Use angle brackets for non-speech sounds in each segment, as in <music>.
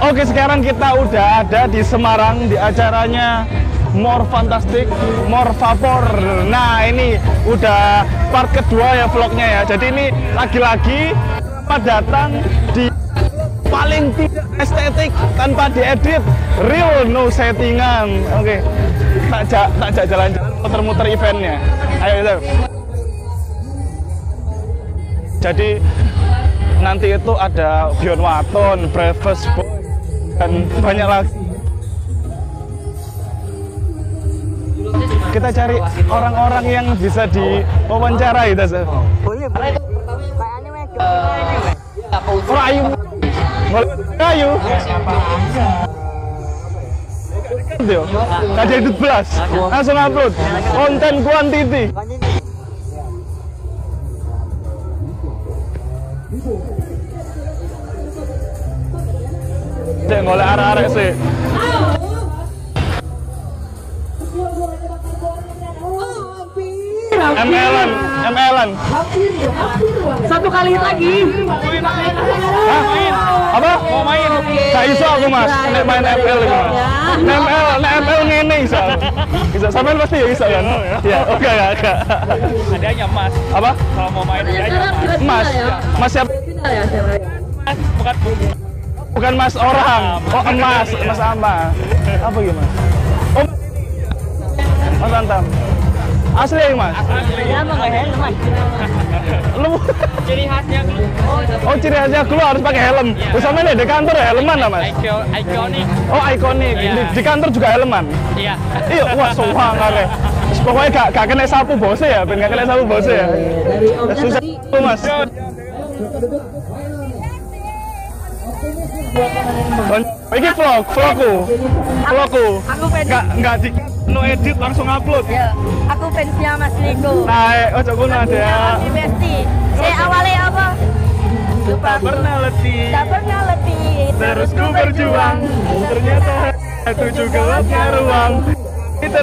Oke, sekarang kita udah ada di Semarang di acaranya More Fantastic, More Vapor. Nah, ini udah part kedua ya vlognya ya. Jadi ini lagi-lagi datang di paling tidak estetik tanpa diedit, real no settingan. Oke, tak tak jalan-jalan muter-muter eventnya. Ayo kita. Jadi nanti itu ada Beyond Waton, Breakfast Boy, dan banyak lagi. Kita cari orang-orang yang bisa diwawancarai, Tasa. Boleh, boleh. Kayaknya mega. Orang ayu. Boleh ayu. Yo, kaji itu belas, langsung upload konten kuantiti. Cek ngoleh arek-arek sih. MLan, MLan. Satu kali lagi. Hah? Apa? Mau main? Gak iso aku mas, nek main ML ini ML, nek ML ngene iso. Bisa, sampean pasti ya iso kan? Iya, oke ya, oke. Adanya Mas. Apa? Kalau mau main dia aja Mas. Mas, mas siapa? Mas bukan Bukan mas orang. Oh emas, mas ama. Apa mas? Oh, mas Antam. Asli ya mas? asli. Ya, mau nggak helm, Mas. Lu Ciri khasnya Oh ciri khasnya lu harus pakai helm. Terus sama nih di kantor ya helman lah mas. ikonik. Oh ikonik. Iya. Di, di kantor juga helman. Iya. Iya, wah soang kali. Pokoknya gak, gak kena sapu bose ya, ben gak kena sapu bose ya. Susah tuh mas. Kon- Ini vlog, vlogku, vlogku. Aku fans. Gak, gak di, no edit langsung upload. Ya, aku fansnya Mas Niko. Naik, ojo kuno ada. Mas Besti. Eh awalnya apa? Lupa. Tak pernah letih, Tak pernah letih. terus ku berjuang. Ternyata itu juga gelapnya ruang. Kita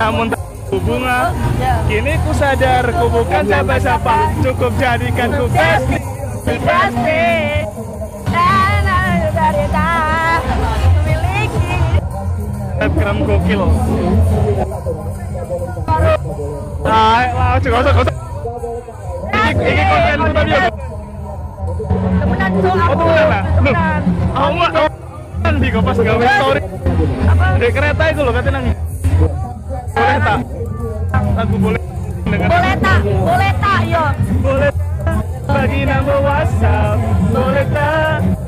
namun bunga. Ya. Kini ku sadar ku bukan siapa-siapa Cukup jadikan ku besti Pasti. Snapgram gokil Nah, lah, ojo gak usah, gak usah Ini, ini konten itu tapi ya Temenan so Oh, aku. temenan lah Loh, Temenan. aku gak Kan di pas gawe story Apa? Di kereta itu loh, katanya nangis Boleh tak? Aku boleh dengan Boleh tak? Boleh tak? Yo. Boleh bagi nama WhatsApp Boleh tak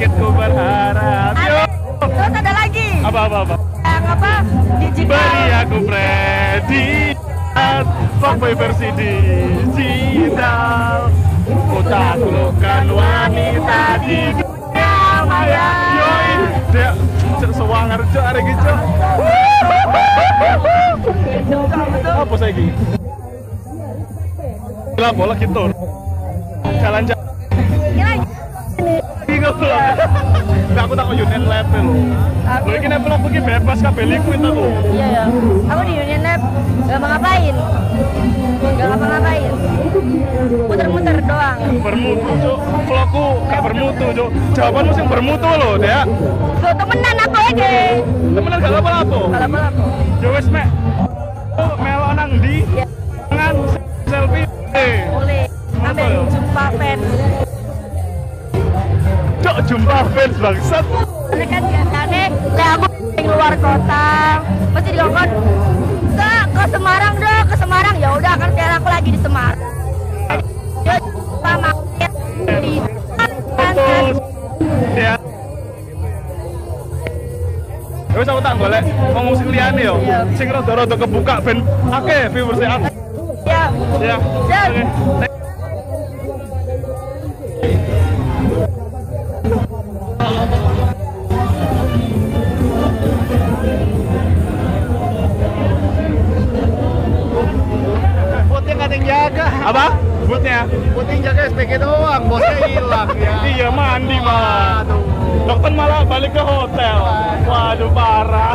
Sedikit ku berharap Yo. Terus ada lagi. Apa, apa, apa Yang apa? Digital. Beri aku predikat Fuckboy versi digital Ku taklukkan wanita di dunia maya Yoi Dek, cek sewangar cok hari ini cok Apa saya ini? Gila bola gitu Jalan-jalan Ini goblok Nggak aku takut unit level loh Lo ini level aku ini bebas kabel liquid aku Iya ya. Aku di Union Lab gak ngapain. Gak ngapa-ngapain. Muter-muter doang. bermutu cuk vlogku gak bermutu cuk jawabanmu sing bermutu loh ya Tuh temenan aku aja. temenan gak apa-apa Kalau apa ya wis mek melo nang di Ya. dengan selfie eh boleh. Sampai jumpa fans. Jumpa fans bangsat Ini kan biasanya kayak aku di luar kota. Pasti dikongkon ke ke Semarang dong ke Semarang. Ya udah kan sekarang aku lagi di Semarang. Ya jumpa market di kan. Ya. Ya wis aku tak golek. Ngomong sing liyane yo. Sing rada-rada kebuka ben. Akeh viewers e akeh. ya. Ya. Ya. ke hotel. Waduh parah.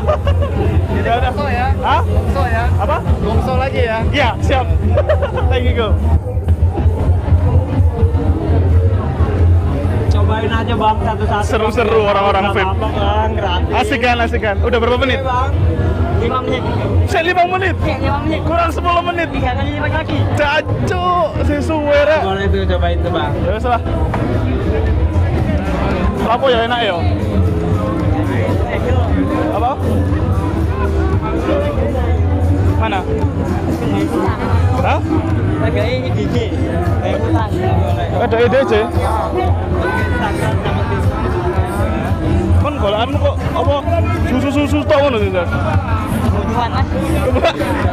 Jadi ya gongso ya. Hah? Gongso ya. Apa? Gongso lagi ya. Iya, siap. Thank you, go. Cobain aja bang satu-satu. Seru-seru orang-orang vape. Asik kan, asik kan. Udah berapa menit? Oke, bang. 5 menit. Saya 5 menit. Iya, 5 menit. Kurang 10 menit. Tiga kali lipat lagi. Cacu, si suwera. Boleh tuh cobain tuh, Bang. Ya wis lah. Lapo ya enak ya. Apa? Mana? Hah? Harganya. Ada? Kan golakanmu kok apa susu-susu tok ngono sih? Kebutuhan.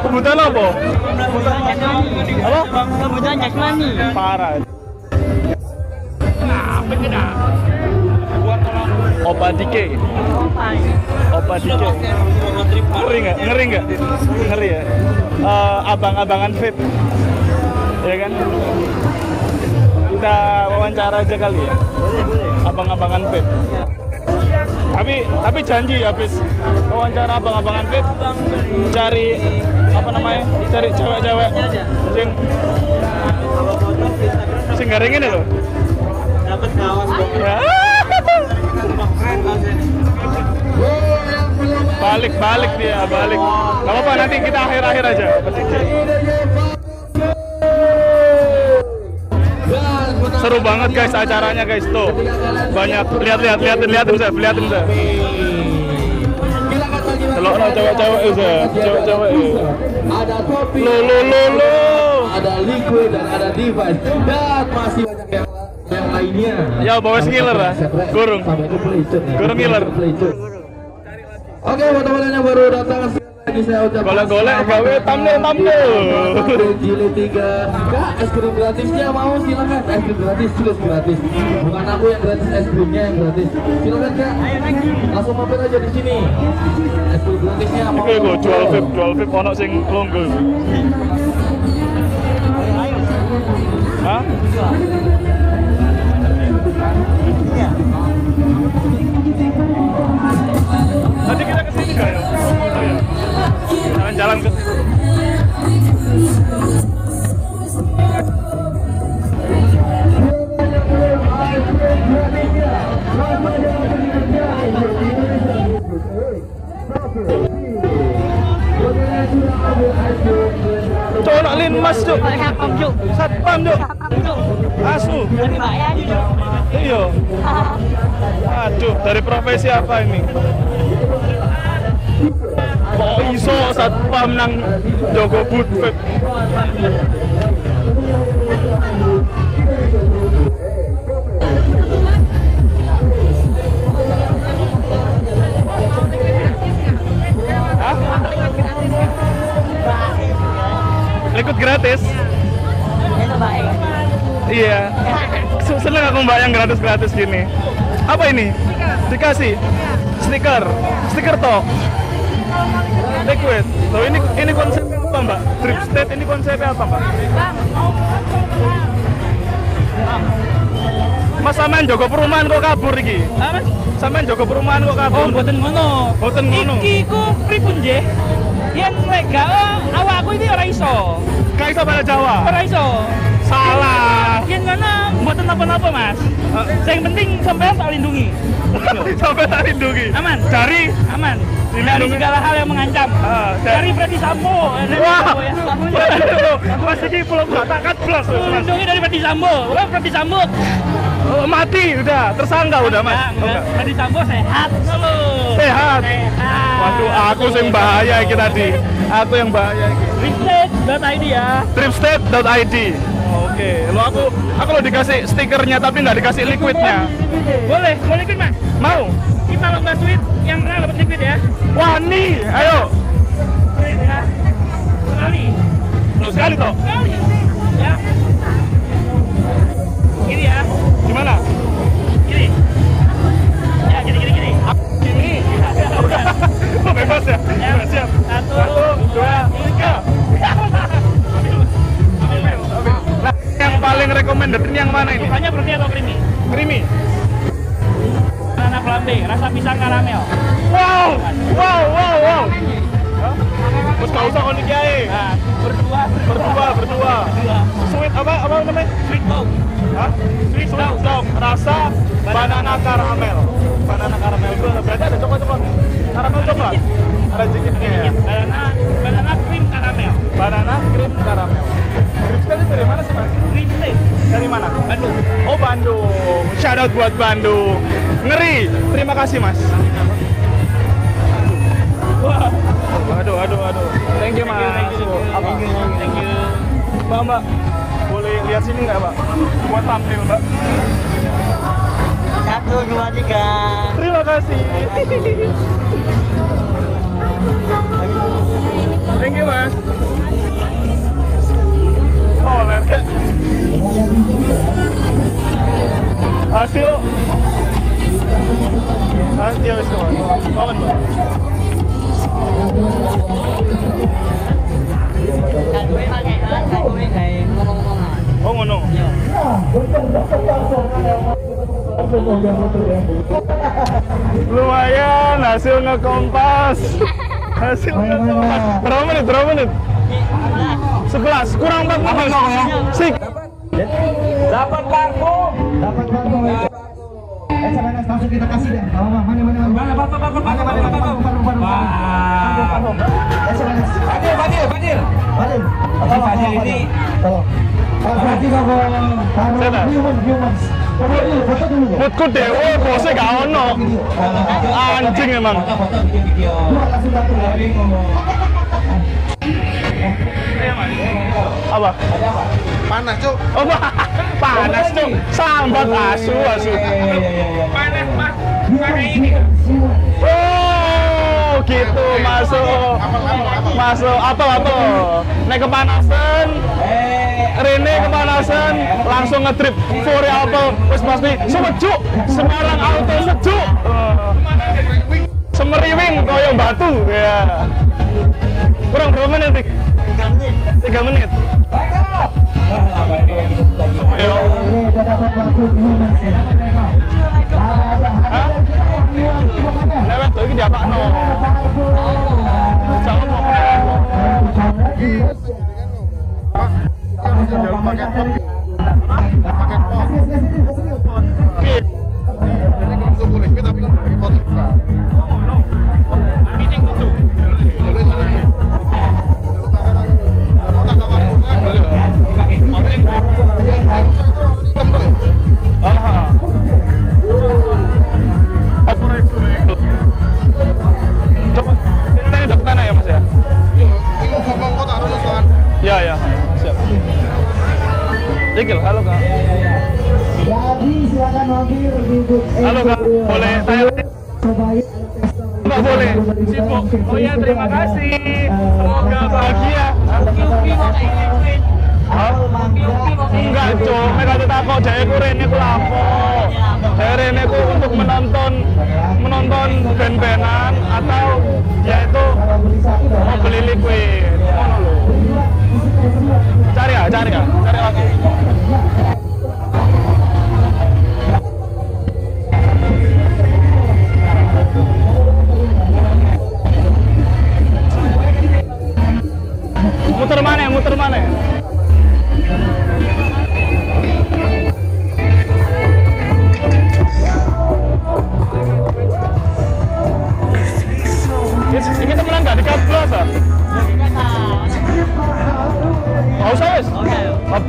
Kebutuhan apa? Kebutuhan jasmani. Apa? Kebutuhan jasmani. Opa Dike. Opa Dike. Ngeri nggak? Ngeri nggak? Ngeri ya. Eh, abang-abangan vape, ya kan? Kita wawancara aja kali ya. Abang-abangan vape. Tapi tapi janji habis wawancara abang-abangan vape cari apa namanya? Cari cewek-cewek sing sing garing ini loh. Dapat kaos bang. Ya. Balik balik dia balik. Nggak apa-apa nanti kita akhir-akhir aja. Seru banget guys acaranya guys. Tuh banyak. Lihat lihat lihatin lihatin saya lihatin saya Delok no cewek-cewek itu cewek-cewek itu. ada topi, lo lo lo lo ada liquid dan ada device. Dan masih banyak yang. Ya bawa ngiler lah. gurung. Gurung ngiler. Oke, buat teman-teman yang baru datang lagi saya ucapkan Golek-golek gawe thumbnail, thumbnail. Jilid 3 Kak, es krim gratisnya mau silakan. Es krim gratis, terus gratis. Bukan aku yang gratis, es krimnya yang gratis. Silakan Kak. Langsung mampir aja di sini. Es krim gratisnya mau. Oke gue jual vape jual vape ono sing longgo Hah? Jalan-jalan ke Cok nak lin mas cok Satpam cok Satpam. Asu. Iya <laughs> Aduh dari profesi apa ini? Iso satpam nang Jogo? Hah? Ikut gratis? Iya. Se- Seneng aku mbak yang gratis-gratis gini. Apa ini? Dikasih? Stiker. Stiker toh. Liquid. Loh ini ini konsep apa mbak? Drip state ini konsepnya apa mbak? Mas sampean jogo perumahan kok kabur iki? Apa? Sampean jogo perumahan kok kabur? Oh, mboten ngono. Mboten ngono. Iki ku pripun nggih? Yen gak oh, awakku iki ora iso. Gak iso bahasa Jawa. Ora iso. Salah. Yen ngono mboten napa-napa, Mas. Yang penting sampean tak lindungi. <laughs> Sampai tak lindungi. Aman. Dari Aman. Dari segala hal yang mengancam. Ah, dari- Dari Freddy Sambo. Eh, Wah, ya. Ya. Mas iki belum tak kat blas Mas. Lindungi dari Freddy Sambo. Bukan Freddi Sambo. Oh, mati udah, tersangka udah Mas. Enggak. Freddy Sambo sehat. Halo. Sehat. Sehat. Waduh, aku yang bahaya iki tadi. Aku yang bahaya iki. Tripstate.id ya. Tripstate.id. Oke, lo aku aku lo dikasih stikernya tapi nggak dikasih liquidnya. Boleh, boleh liquid mas. Mau? Kita lomba sweet yang menang dapat liquid ya. Wani, ayo. Ya. Sekali. Terus sekali toh. Sekali. Ya. Apa apa namanya? Sweet dog. Hah? Sweet dog. dog. Rasa banana karamel. Banana karamel itu berarti ada coklat-coklat. Karamel coklat. Ada jikitnya ya. Banana, banana cream karamel. Banana cream karamel. Cream tadi dari mana sih, Mas? Cream steak. Dari mana? Bandung. Oh Bandung, shout out buat Bandung. Ngeri, terima kasih mas. Wah. Aduh, aduh, aduh. Thank you mas. Thank you, Apa? thank you, thank you. Mbak, mbak, lihat sini nggak mbak? Buat tampil mbak. Satu, dua, tiga. Terima kasih. Thank you mas. Oh, lihat. Hasil Hasil wis kawan. Kawan, Mbak. Oh ngono. Lumayan hasil ngekompas. Hasil ngekompas. Berapa menit? Berapa menit? 11 kurang 4 menit. Sik. Dapat kargo. dapat SMS langsung kita kasih deh apa mana mana mana Mana, Pak, Pak, Pak, Pak, mana Pak, mana Pak, Pak, mana Pak. mana mana Wah. Fadil. Fadil Ini ini. tolong Moodku dewe bose gak ono. Anjing emang. Apa? Panas, Cuk. Oh, panas tuh. Sambat asu asu. Panas, Mas. humans humans humans Oh, gitu masuk. Masuk apa apa? Nek kepanasan, Rene kepanasan, langsung ngetrip Fore Apple, wis pasti sejuk, Semarang Auto sejuk. Eh, Semeriwing koyo batu ya. Kurang berapa menit? Tiga menit. Ayo. ya Hah? Lewat tuh iki diapakno. Jangan mau. Pakai pop. Pakai pop. Oke. Jadi kalau bisa boleh, tapi kan pakai pop juga. Meeting itu. Boleh, Jekil, halo Kak. jadi silakan mampir di booth Halo Kak, boleh? Surabaya Nggak boleh. Sibuk. Oh ya, terima kasih. Semoga bahagia. Hah? Enggak, Cok. Mereka takut jaya ku rene ku lapo. Jaya rene ku untuk menonton menonton band-bandan atau ya itu mau beli liquid. Cari ya, cari ya, cari lagi.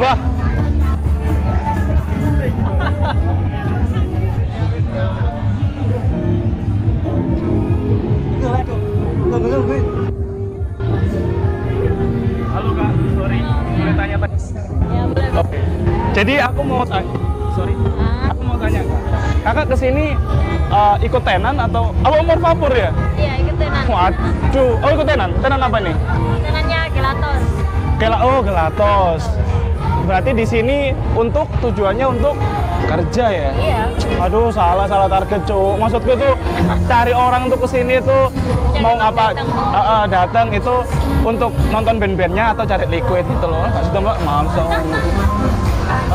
Halo kak, sorry, boleh tanya tanya? Ya boleh. Oke. Jadi aku mau tanya, sorry, aku mau tanya kak. Kakak ke sini uh, ikut tenan atau apa umur vapur ya? Iya ikut tenan. Waduh, oh ikut tenan. Tenan apa nih? Tenannya gelatos. Gela oh gelatos. Berarti di sini untuk tujuannya untuk kerja ya? Iya. Aduh, salah salah target cuk. Maksudku tuh cari orang untuk ke sini tuh Cari mau ngapa? datang. Ah, ah, datang itu untuk nonton band-bandnya atau cari liquid gitu loh. Kak Situ mbak, maaf so.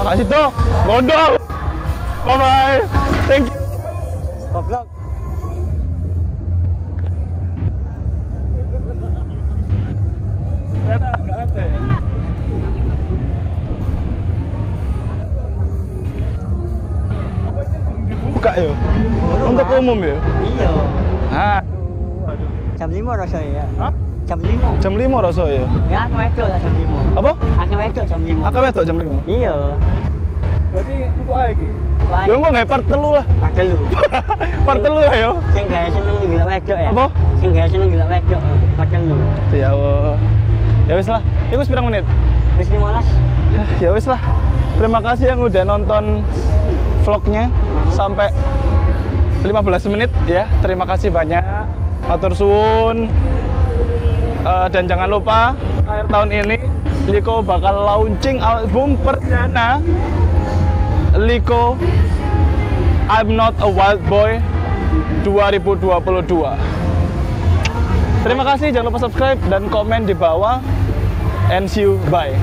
Kak Situ, gondol. Bye bye. Thank you. Ternyata nggak ada ya. Buka ya? Untuk umum ya? Iya. Nah, Jam 5 rasanya ya. Hah? Jam 5. jam 5 rasa ya? Ya aku wedok lah jam 5. Apa? Aku wedok jam 5. Aku wedok jam 5. Iya. Berarti untuk ae iki. Ya engko nggak part telu lah. pakai lu. <laughs> part telu lah yo. Sing gak seneng gila wedok ya. Apa? Sing gak seneng gila wedok. Pakai lu. Ya Allah. Ya wis lah. Iku wis pirang menit? Wis 15. Ya wis lah. Terima kasih yang udah nonton vlognya sampai 15 menit ya. Terima kasih banyak. Atur suwun. Eh, dan jangan lupa akhir tahun ini Liko bakal launching album perdana Liko I'm Not a Wild Boy 2022. Terima kasih, jangan lupa subscribe dan komen di bawah. And see you, bye.